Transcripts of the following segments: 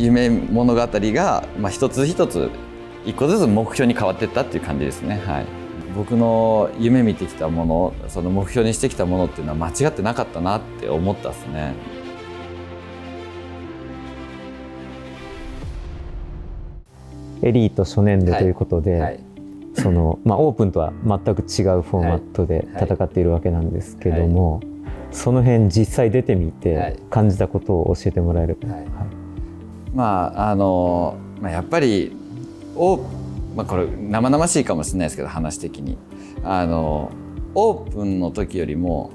夢物語が、まあ、一つ一つ一個ずつ目標に変わっていったっていう感じですね。はい。僕の夢見てきたものその目標にしてきたものっていうのは間違ってなかったなって思ったですね。エリート初年度ということで、はい。はい、そのまあ、オープンとは全く違うフォーマットで戦っているわけなんですけども、はい、その辺実際出てみて感じたことを教えてもらえるば、まああの、まあ、やっぱりオまあ、これ生々しいかもしれないですけど話的に。あのオープンの時よりも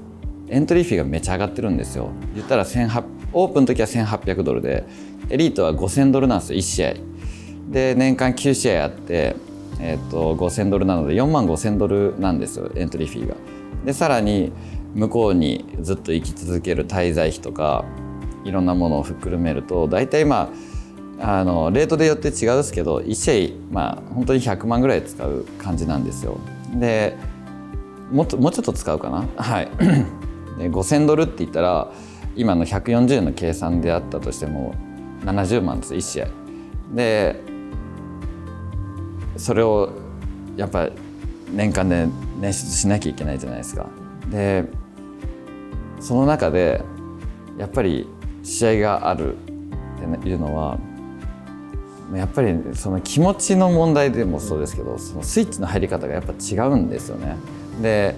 エントリーフィーがめちゃ上がってるんですよ。言ったらオープンの時は1800ドルでエリートは5000ドルなんですよ1試合。で年間9試合あって、えー、と5000ドルなので4万5000ドルなんですよエントリーフィーが。でさらに向こうにずっと生き続ける滞在費とかいろんなものを含めると大体まああのレートでよって違うんですけど1試合まあ本当に100万ぐらい使う感じなんですよ。でもっともうちょっと使うかな？はい5000ドルって言ったら今の140円の計算であったとしても70万です1試合。でそれをやっぱ年間で捻出しなきゃいけないじゃないですか。でその中でやっぱり試合があるっていうのはやっぱりその気持ちの問題でもそうですけどそのスイッチの入り方がやっぱ違うんですよね。で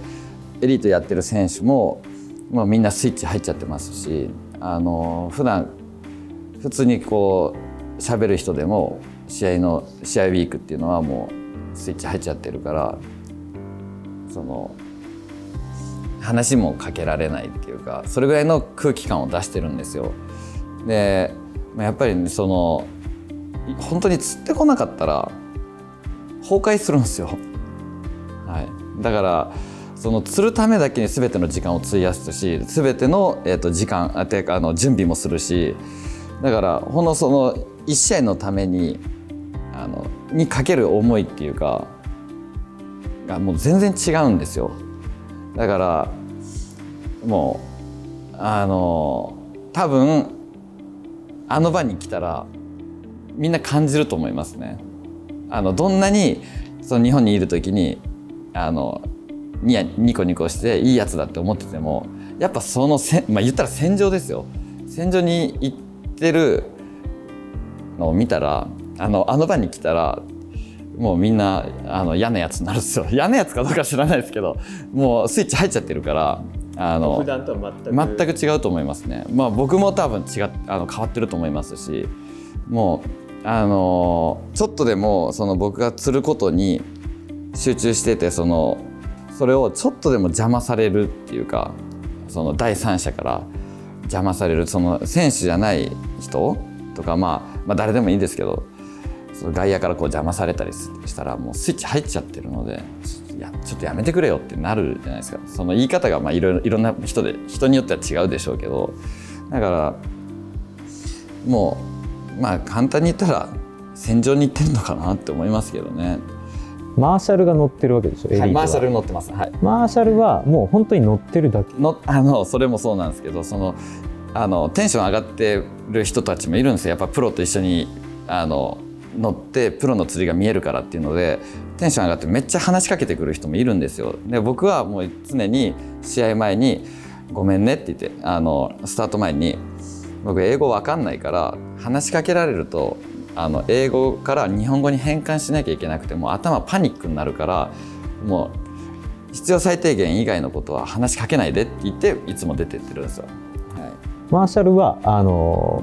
エリートやってる選手ももうみんなスイッチ入っちゃってますしあの普段普通にこう喋る人でも試合の試合ウィークっていうのはもうスイッチ入っちゃってるからその話もかけられないっていうかそれぐらいの空気感を出してるんですよ。でやっぱりその本当に釣ってこなかったら崩壊するんですよ。はい、だからその釣るためだけに全ての時間を費やすし全ての、えー、と時間あてかあの準備もするしだからほんのその1試合のためにあのにかける思いっていうかがもう全然違うんですよ。だからもうあの多分あの場に来たらみんな感じると思いますね。あのどんなにその日本にいる時にあのニヤニコニコしていいやつだって思っててもやっぱそのせ、まあ、言ったら戦場ですよ戦場に行ってるのを見たらあのあの場に来たらもうみんなあの嫌なやつになるんですよ嫌なやつかどうか知らないですけどもうスイッチ入っちゃってるからあの全く全く違うと思いますね。まあ、僕も多分違あの変わってると思いますしもうあのちょっとでもその僕が釣ることに集中しててそのそれをちょっとでも邪魔されるっていうかその第三者から邪魔されるその選手じゃない人とか、まあ、まあ誰でもいいですけどその外野からこう邪魔されたりしたらもうスイッチ入っちゃってるのでいやちょっとやめてくれよってなるじゃないですか。その言い方がまあいろいろいろんな人で人によっては違うでしょうけど。だからもうまあ簡単に言ったら戦場に行ってるのかなって思いますけどね。マーシャルが乗ってるわけでしょ、はい、マーシャル乗ってます、はい、マーシャルはもう本当に乗ってるだけ。の あのそれもそうなんですけどそのあのテンション上がってる人たちもいるんですよ。やっぱプロと一緒にあの乗ってプロの釣りが見えるからっていうのでテンション上がってめっちゃ話しかけてくる人もいるんですよで僕はもう常に試合前に「ごめんね」って言ってあのスタート前に僕英語わかんないから話しかけられるとあの英語から日本語に変換しなきゃいけなくても頭パニックになるからもう必要最低限以外のことは話しかけないでって言っていつも出てってるんですよ。はい、マーシャルはあの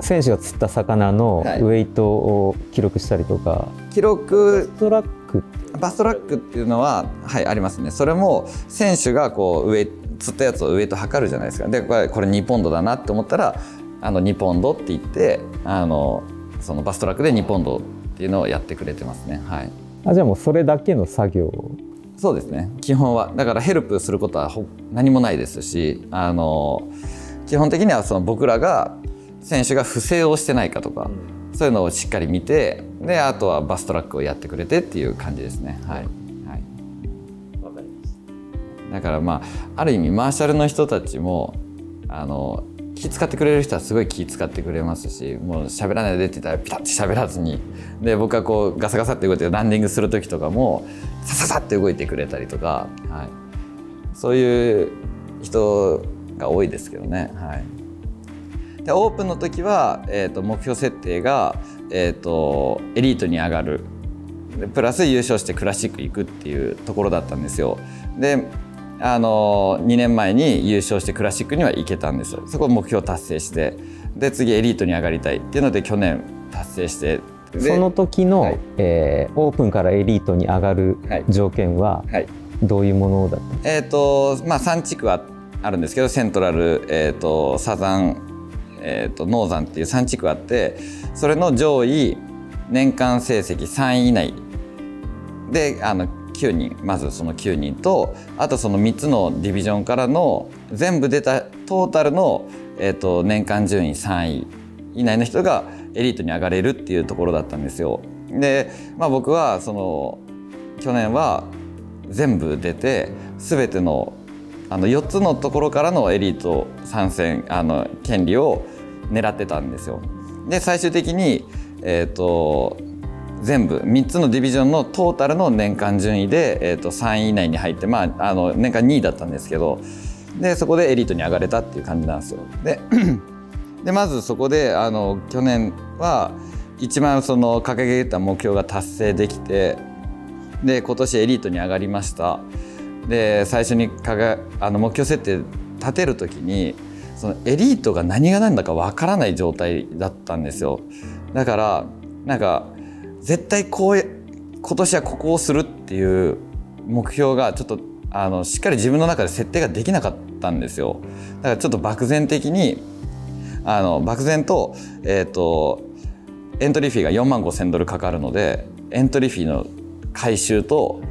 選手が釣った魚のウエイトを記録したりとか、はい、記録。バストラックバストラックっていうのははいありますね。それも選手がこうウ釣ったやつをウエイト測るじゃないですか。でこれこれ2ポンドだなって思ったらあの2ポンドって言ってあのそのバストラックで2ポンドっていうのをやってくれてますね。はい、あじゃあもうそれだけの作業そうですね。基本はだからヘルプすることは何もないですしあの基本的にはその僕らが選手が不正をしてないかとか、うん、そういうのをしっかり見てであとはバストラックをやってくれてっていう感じですね。はい、はい。だからまあある意味マーシャルの人たちもあの気使ってくれる人はすごい気使ってくれますしもう喋らないでって言ったらピタッて喋らずに。で僕はこうガサガサって動いてランディングする時とかもサササって動いてくれたりとか、はい、そういう人が多いですけどね。はいでオープンの時は、えーと、目標設定が、えーと、エリートに上がる。プラス優勝してクラシック行くっていうところだったんですよ。であの2年前に優勝してクラシックには行けたんですよ。そこ目標達成して。で次エリートに上がりたいっていうので去年達成して。その時の、はい、えー、オープンからエリートに上がる条件はどういうものだった、はい、えっ、ー、とまあ3地区はあるんですけどセントラル、えーと、サザン、えーと、ノーザンっていう3地区あってそれの上位年間成績3位以内であの9人まずその9人とあとその3つのディビジョンからの全部出たトータルの、えーと、年間順位3位以内の人がエリートに上がれるっていうところだったんですよ。で、まあ、僕はその去年は全部出て全てのあの4つのところからのエリート参戦あの権利を狙ってたんですよ。で最終的に、えーと全部3つのディビジョンのトータルの年間順位で、えー、と3位以内に入って、まあ、あの年間2位だったんですけどでそこでエリートに上がれたっていう感じなんですよ。で でまずそこであの去年は一番その掲げた目標が達成できてで今年エリートに上がりましたで最初にかがあの目標設定立てる時にそのエリートが何が何だかわからない状態だったんですよ。だからなんか絶対こう今年はここをするっていう目標がちょっとあのしっかり自分の中で設定ができなかったんですよ。だからちょっと漠然的にあの漠然と,、えーと、エントリーフィーが4万5千ドルかかるのでエントリーフィーの回収と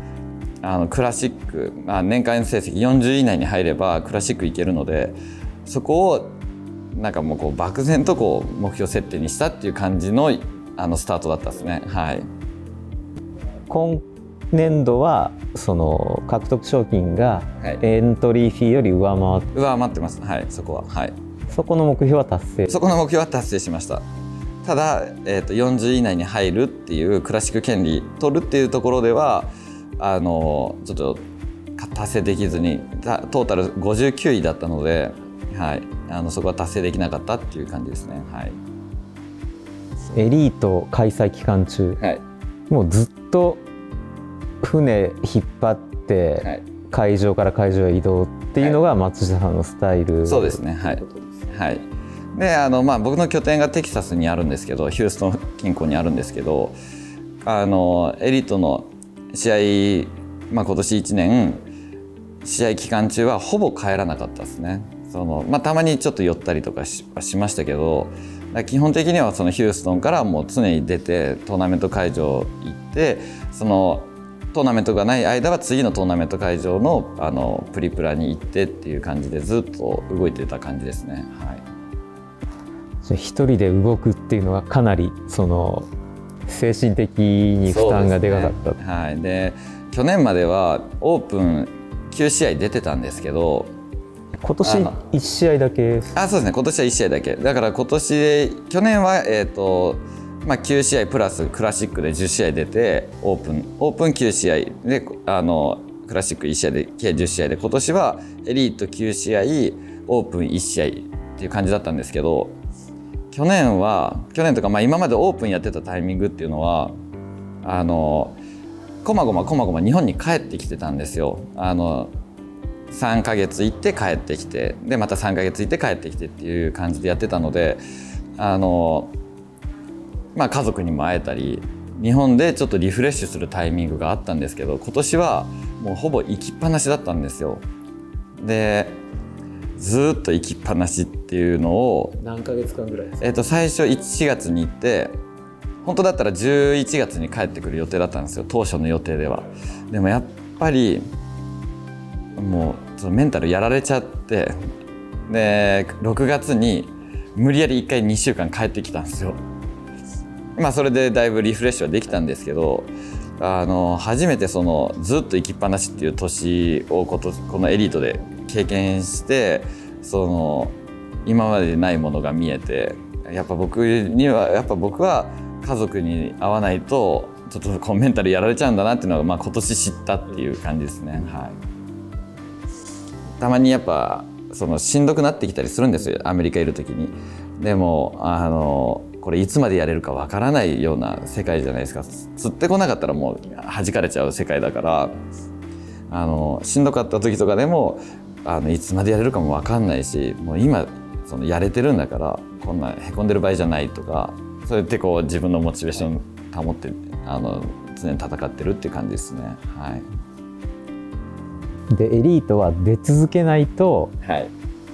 あのクラシック、まあ、年間成績40位以内に入ればクラシックいけるのでそこをなんかもうこう漠然とこう目標設定にしたっていう感じのあのスタートだったですね。はい、今年度はその獲得賞金がエントリーフィーより上回って、上回ってます。はいそこは。はい。そこの目標は達成。そこの目標は達成しました。ただ、えーと、40以内に入るっていうクラシック権利取るっていうところではあのちょっと達成できずにトータル59位だったので、はい、あのそこは達成できなかったっていう感じですね。はい。エリート開催期間中、はい、もうずっと船引っ張って、会場から会場へ移動っていうのが松下さんのスタイル、そうですね。はい、はい、であの、まあ、僕の拠点がテキサスにあるんですけどヒューストン近郊にあるんですけどあのエリートの試合、まあ、今年1年試合期間中はほぼ帰らなかったですねその、まあ、たまにちょっと寄ったりとかししましたけど基本的にはそのヒューストンからもう常に出てトーナメント会場行ってそのトーナメントがない間は次のトーナメント会場のあのプリプラに行ってっていう感じでずっと動いてた感じですね。はい、一人で動くっていうのはかなりその精神的に負担がでかかった、ね、はい、で去年まではオープン9試合出てたんですけど今年1試合だけ。あそうですね。今年は1試合だけ。だから今年で去年はえっ、ー、とまあ、9試合プラスクラシックで10試合出てオープンオープン9試合であのクラシック1試合で計10試合で今年はエリート9試合オープン1試合っていう感じだったんですけど去年は去年とかまあ今までオープンやってたタイミングっていうのはあのこまごまこまごま日本に帰ってきてたんですよ。あの3ヶ月行って帰ってきてでまた3ヶ月行って帰ってきてっていう感じでやってたのであの、まあ、家族にも会えたり日本でちょっとリフレッシュするタイミングがあったんですけど今年はもうほぼ行きっぱなしだったんですよ。でずっと行きっぱなしっていうのを何ヶ月間ぐらいですか、えー、と最初1月に行って本当だったら11月に帰ってくる予定だったんですよ当初の予定では。でもやっぱりもうそのメンタルやられちゃってで6月に無理やり1回2週間帰ってきたんですよ。まあそれでだいぶリフレッシュはできたんですけどあの初めてそのずっと行きっぱなしっていう年をこのエリートで経験してその今までないものが見えてやっぱ僕にはやっぱ僕は家族に会わないとちょっとこうメンタルやられちゃうんだなっていうのは、まあ、今年知ったっていう感じですね。はい、たまにやっぱそのしんどくなってきたりするんですよアメリカいる時に。でもあのこれいつまでやれるかわからないような世界じゃないですか釣ってこなかったらもう弾かれちゃう世界だからあのしんどかった時とかでもあのいつまでやれるかもわかんないしもう今そのやれてるんだからこんなへこんでる場合じゃないとかそうやってこう自分のモチベーション保ってあの常に戦ってるっていう感じですね。はい、でエリートは出続けないと、はい、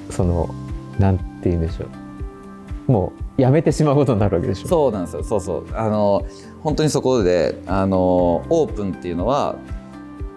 そのなんて言うんでしょう。もうやめてしまうことになるわけでしょ。そうなんですよ。そうそう。あの本当にそこであのオープンっていうのは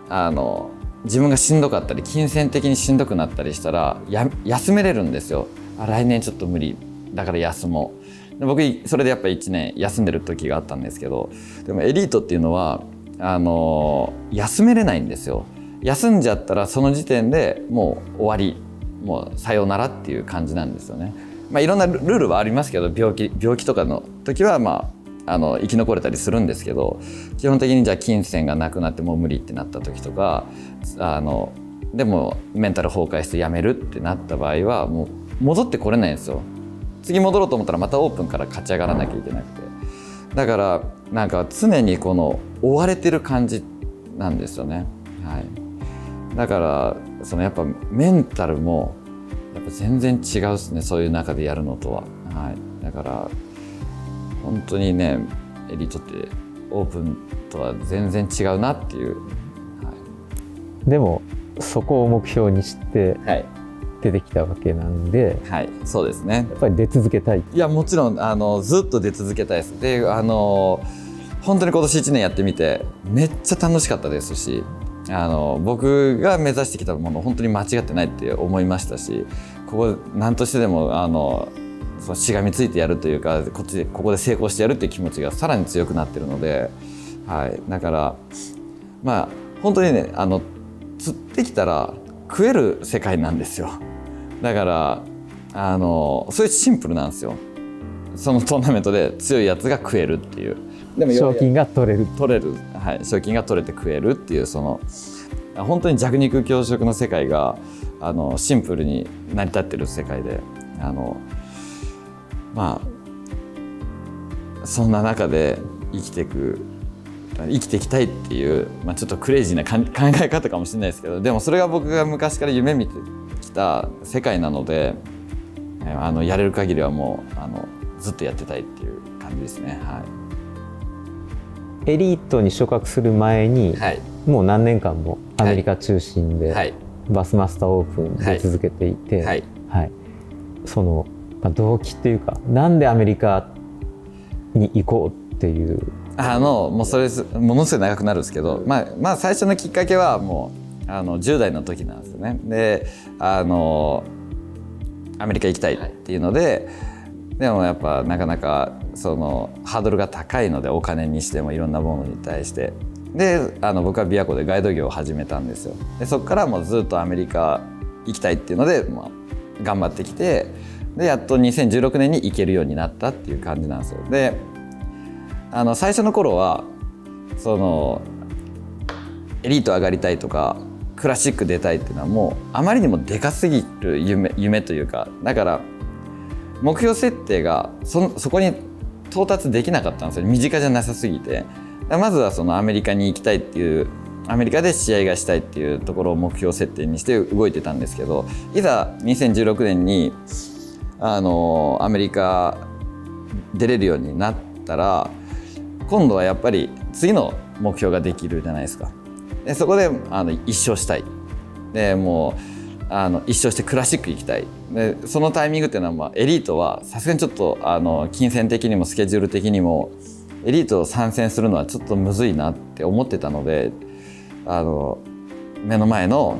あの自分がしんどかったり金銭的にしんどくなったりしたらや休めれるんですよ。あ来年ちょっと無理。だから休もう。で僕それでやっぱ1年休んでる時があったんですけどでもエリートっていうのはあの休めれないんですよ。休んじゃったらその時点でもう終わり。もうさようならっていう感じなんですよね。まあ、いろんなルールはありますけど病気病気とかの時はまあの生き残れたりするんですけど基本的にじゃあ金銭がなくなってもう無理ってなった時とかあのでもメンタル崩壊して辞めるってなった場合はもう戻ってこれないんですよ。次戻ろうと思ったらまたオープンから勝ち上がらなきゃいけなくて。だからなんか常にこの追われてる感じなんですよね。はい。だからそのやっぱメンタルもやっぱ全然違うっすね。そういう中でやるのとは、はい、だから本当にねエリートってオープンとは全然違うなっていう、はい、でもそこを目標にして出てきたわけなんで、はい、そうですね。やっぱり出続けたいいやもちろんあのずっと出続けたいです。であの本当に今年1年やってみてめっちゃ楽しかったですしあの僕が目指してきたもの本当に間違ってないって思いましたしここ何としてでもあのそのしがみついてやるというかこっちでここで成功してやるっていう気持ちがさらに強くなってるので、はい、だからまあ本当にねあの釣ってきたら食える世界なんですよ。だからあのそういうシンプルなんですよ。そのトーナメントで強いやつが食えるっていう。でも賞金が取れる。取れる、はい、賞金が取れて食えるっていうその本当に弱肉強食の世界があのシンプルに成り立ってる世界であのまあそんな中で生きていく生きていきたいっていう、まあ、ちょっとクレイジーな 考え方かもしれないですけどでもそれが僕が昔から夢見てきた世界なのであのやれる限りはもうあのずっとやってたいっていう感じですね。はい。エリートに昇格する前に、はい、もう何年間もアメリカ中心で、はい、バスマスターオープンで続けていて、はい。その、まあ、動機っていうかなんでアメリカに行こうっていう。あのもうそれものすごい長くなるんですけど、まあ、まあ最初のきっかけはもうあの10代の時なんですよね。であのアメリカ行きたいっていうので、でもやっぱなかなかそのハードルが高いのでお金にしてもいろんなものに対して。であの僕は琵琶湖でガイド業を始めたんですよ。でそこからもうずっとアメリカ行きたいっていうので、まあ、頑張ってきてでやっと2016年に行けるようになったっていう感じなんですよ。であの最初の頃はそのエリート上がりたいとかクラシック出たいっていうのはもうあまりにもでかすぎる夢夢というかだから目標設定がそそこに到達できなかったんですよ。身近じゃなさすぎて。まずはそのアメリカに行きたいっていうアメリカで試合がしたいっていうところを目標設定にして動いてたんですけどいざ2016年にあのアメリカ出れるようになったら今度はやっぱり次の目標ができるじゃないですか。でそこであの一生したいでもうあの一生してクラシック行きたいでそのタイミングっていうのは、まあ、エリートはさすがにちょっとあの金銭的にもスケジュール的にもエリートを参戦するのはちょっとむずいなって思ってたのであの目の前の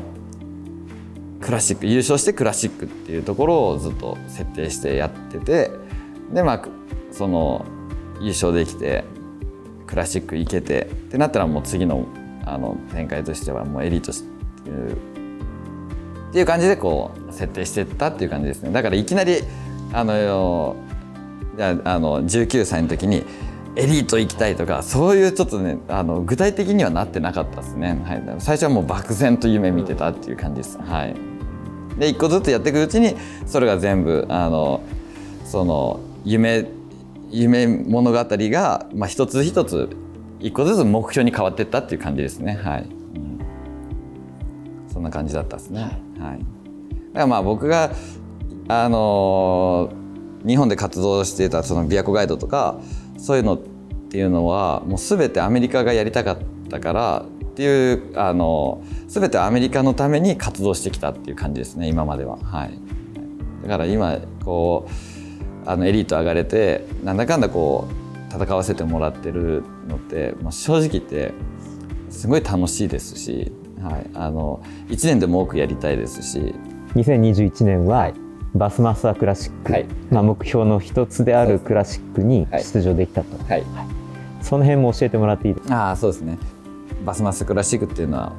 クラシック優勝してクラシックっていうところをずっと設定してやっててでまあその優勝できてクラシック行けてってなったらもう次のあの展開としてはもうエリートっていうっていう感じでこう設定してったっていう感じですね。だからいきなりあのあの19歳の時にエリート行きたいとかそういうちょっとねあの具体的にはなってなかったですね、はい、最初はもう漠然と夢見てたっていう感じです。はい、で一個ずつやっていくうちにそれが全部あのその夢夢物語が、まあ、一つ一つ一個ずつ目標に変わっていったっていう感じですね。はい、うん、そんな感じだったですね。はい、だからまあ僕があの日本で活動していたその琵琶湖ガイドとかそういうのっていうのはもう全てアメリカがやりたかったからっていうあの全てアメリカのために活動してきたっていう感じですね今までは。はい、だから今こうあのエリート上がれてなんだかんだこう戦わせてもらってるのって、まあ、正直言ってすごい楽しいですし、はい、あの1年でも多くやりたいですし。2021年は、はい。バスマスタークラシック、はい、まあ、目標の一つであるクラシックに出場できたと、はい、はい、その辺も教えてもらっていいですか？あそうですねバスマスクラシックっていうのは、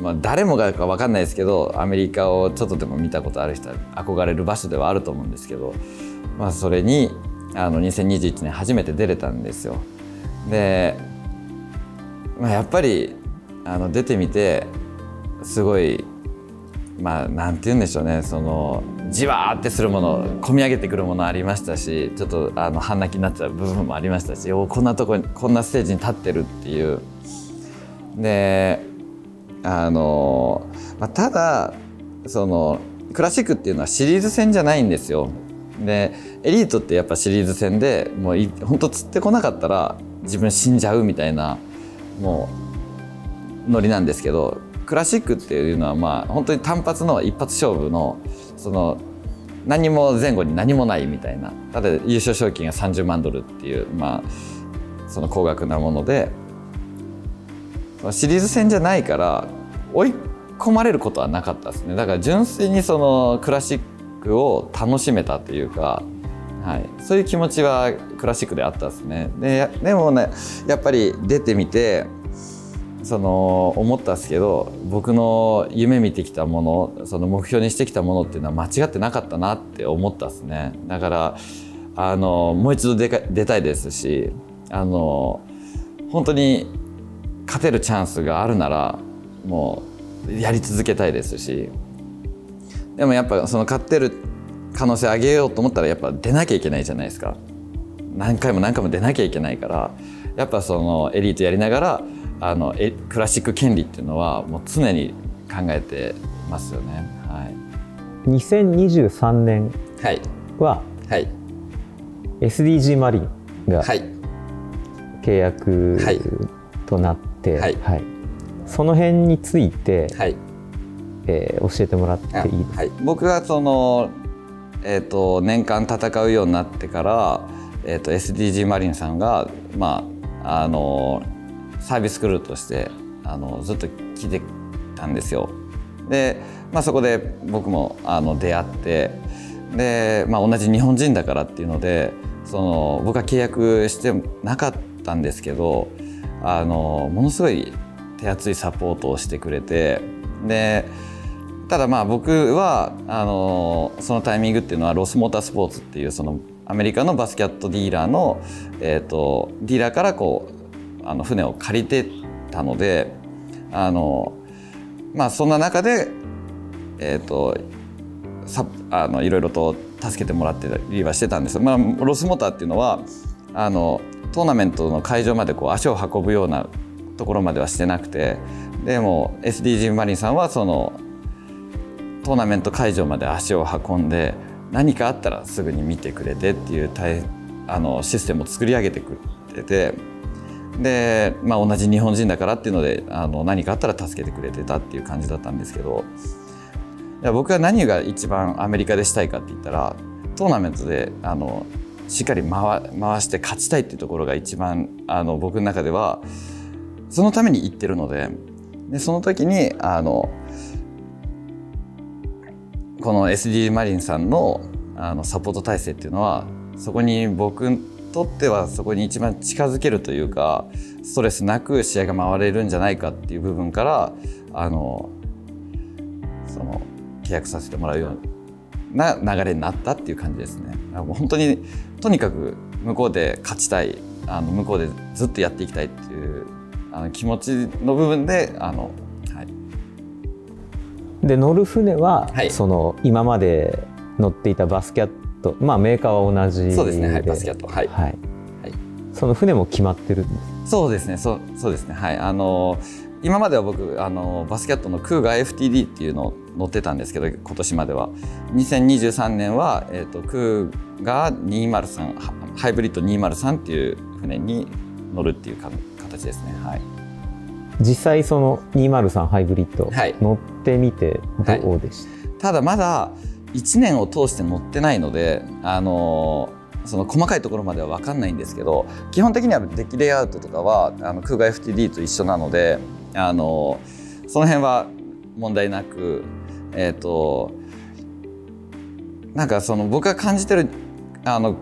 まあ、誰もがか分かんないですけどアメリカをちょっとでも見たことある人は憧れる場所ではあると思うんですけど、まあ、それにあの2021年初めて出れたんですよ。で、まあ、やっぱりあの出てみてすごいまあなんて言うんでしょうねそのじわーってするもの込み上げてくるものありましたしちょっとあの半泣きになっちゃう部分もありましたしおこんなとこにこんなステージに立ってるっていうであの、まあ、ただそのクラシックっていうのはシリーズ戦じゃないんですよ。でエリートってやっぱシリーズ戦でもう本当釣ってこなかったら自分死んじゃうみたいなもうノリなんですけどクラシックっていうのはまあ本当に単発の一発勝負のその何も前後に何もないみたいなただ優勝賞金が30万ドルっていうまあその高額なものでシリーズ戦じゃないから追い込まれることはなかったですね。だから純粋にそのクラシックを楽しめたというか、はい、そういう気持ちはクラシックであったですね。ででもねやっぱり出てみてその思ったんですけど僕の夢見てきたものその目標にしてきたものっていうのは間違ってなかったなって思ったですね。だからあのもう一度出か出たいですしあの本当に勝てるチャンスがあるならもうやり続けたいですし。でもやっぱその勝ってる可能性上げようと思ったらやっぱ出なきゃいけないじゃないですか。何回も何回も出なきゃいけないからやっぱそのエリートやりながらあのえクラシック権利っていうのはもう常に考えてますよね。はい、2023年は、はい、SDG マリンが契約となって、はい。はい、その辺について、はい。えー、教えてもらっていいですか、はい、僕がその、えーと、年間戦うようになってから、えーと、SDG マリンさんが、まあ、あのサービスクルーとしてあのずっと来てたんですよ。で、まあ、そこで僕もあの出会ってで、まあ、同じ日本人だからっていうのでその僕は契約してなかったんですけどあのものすごい手厚いサポートをしてくれてでただまあ僕はあのそのタイミングっていうのはロスモータースポーツっていうそのアメリカのバスケットディーラーの、えーとディーラーからこうあの船を借りてたのであのまあそんな中でえっ、ー、とさあのいろいろと助けてもらってりはしてたんですまあ、ロスモーターっていうのはあのトーナメントの会場までこう足を運ぶようなところまではしてなくてでも SDG マリンさんはそのトーナメント会場まで足を運んで何かあったらすぐに見てくれてっていうあのシステムを作り上げてくれててで、まあ、同じ日本人だからっていうのであの何かあったら助けてくれてたっていう感じだったんですけど僕は何が一番アメリカでしたいかって言ったらトーナメントであのしっかり回回して勝ちたいっていうところが一番あの僕の中ではそのために行ってるのででその時にあのこの SD マリンさんのあのサポート体制っていうのはそこに僕にとってはそこに一番近づけるというかストレスなく試合が回れるんじゃないかっていう部分からあのその契約させてもらうようにな流れになったっていう感じですね。本当にとにかく向こうで勝ちたいあの向こうでずっとやっていきたいっていうあの気持ちの部分であの、はい、で乗る船は、はい、その今まで乗っていたバスキャットまあメーカーは同じそうですね、はい、バスキャット。はい、はい、その船も決まってるんですそうですね。そうそうですね。はい。あの今までは僕あのバスキャットのクーガー FTD っていうのを乗ってたんですけど今年までは。2023年は、えーと、クーガー203ハイブリッド203っていう船に乗るっていう形ですね。はい。実際その203ハイブリッド、乗ってみてどうでした、はい、ただまだ1年を通して乗ってないのであのその細かいところまでは分かんないんですけど基本的にはデッキレイアウトとかはあの空ガ FTD と一緒なのであのその辺は問題なくえっ、ー、となんかその僕が感じてるあの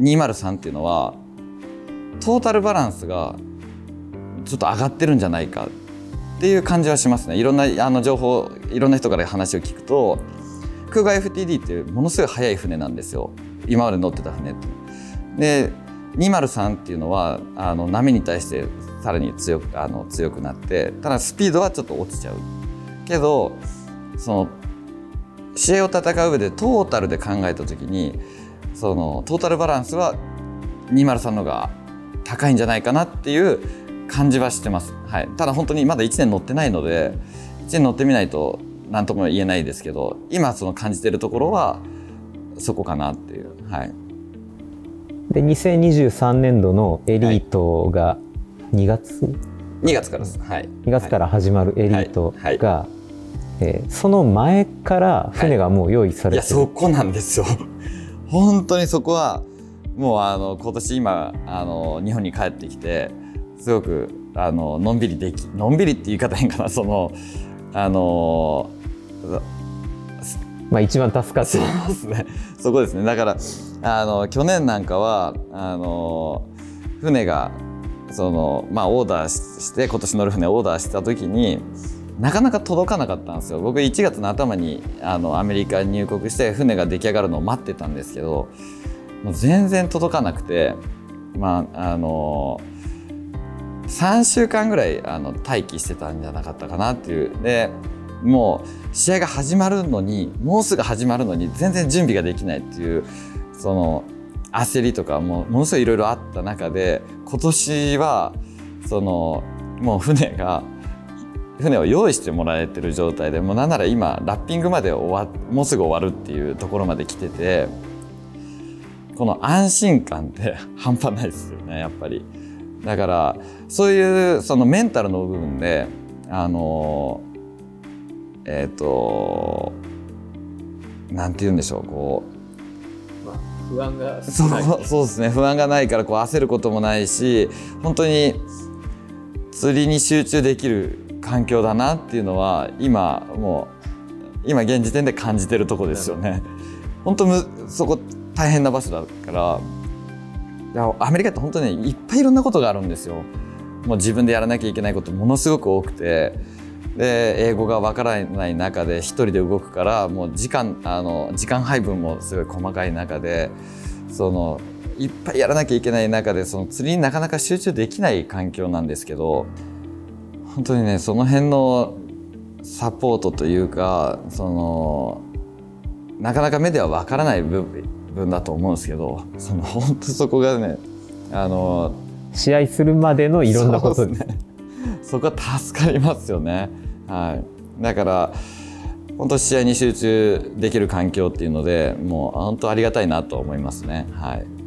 203っていうのはトータルバランスがちょっと上がってるんじゃないかっていう感じはしますね。いろんなあの情報いろんな人から話を聞くと空ガ FTD ってものすごい速い船なんですよ。今まで乗ってた船って。で203っていうのはあの波に対してさらに強くあの強くなってただスピードはちょっと落ちちゃう。けどその試合を戦う上でトータルで考えた時にそのトータルバランスは203のが高いんじゃないかなっていう感じはしてます、はい、ただ本当にまだ1年乗ってないので1年乗ってみないと何とも言えないですけど今その感じてるところはそこかなっていう。はい。で2023年度のエリートが2月、はい、2月からです。はい。2月から始まるエリートが、はい。はい、えー、その前から船がもう用意されてる、い、やそこなんですよ。本当にそこはもうあの今年今あの日本に帰ってきてすごくあののんびりできのんびりって言い方変かな。そのあのまあ一番助かってそうですね。そこですね。だからあの去年なんかはあの船がそのまあオーダーして今年乗る船オーダーした時になかなか届かなかったんですよ。僕1月の頭にあのアメリカに入国して船が出来上がるのを待ってたんですけどもう全然届かなくてまああの3週間ぐらいあの待機してたんじゃなかったかなっていう。でもう試合が始まるのにもうすぐ始まるのに全然準備ができないっていうその焦りとかもものすごいいろいろあった中で今年はそのもう船が船を用意してもらえてる状態でもうなんなら今ラッピングまで終わもうすぐ終わるっていうところまで来ててこの安心感って半端ないですよねやっぱり。だからそういうそのメンタルの部分であのえっ、ー、となんて言うんでしょうこう、まあ、不安がそうそうですね。不安がないからこう焦ることもないし本当に釣りに集中できる環境だなっていうのは今もう今現時点で感じてるとこですよね。本当むそこ大変な場所だからいやアメリカって本当にいっぱいいろんなことがあるんですよ。もう自分でやらなきゃいけないことものすごく多くてで英語がわからない中で一人で動くからもう時間あの時間配分もすごい細かい中でそのいっぱいやらなきゃいけない中でその釣りになかなか集中できない環境なんですけど本当にねその辺のサポートというかそのなかなか目ではわからない部分だと思うんですけどその本当そこがねあの試合するまでのいろんなことねそこは助かりますよね。はい、だから本当試合に集中できる環境っていうのでもう本当ありがたいなと思いますね。はい